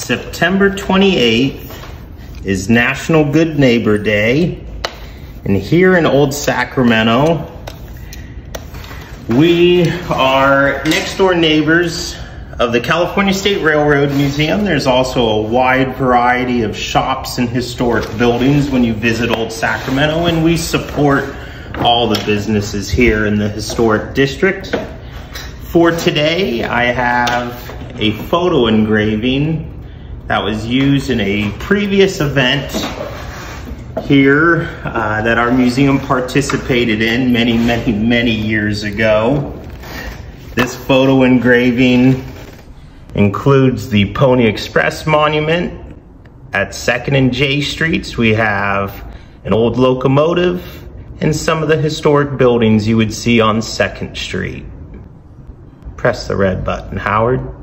September 28th is National Good Neighbor Day. And here in Old Sacramento, we are next door neighbors of the California State Railroad Museum. There's also a wide variety of shops and historic buildings when you visit Old Sacramento, and we support all the businesses here in the historic district. For today, I have a photo engraving that was used in a previous event here uh, that our museum participated in many, many, many years ago. This photo engraving includes the Pony Express Monument at 2nd and J Streets. We have an old locomotive and some of the historic buildings you would see on 2nd Street. Press the red button, Howard.